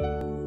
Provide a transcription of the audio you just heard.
Bye.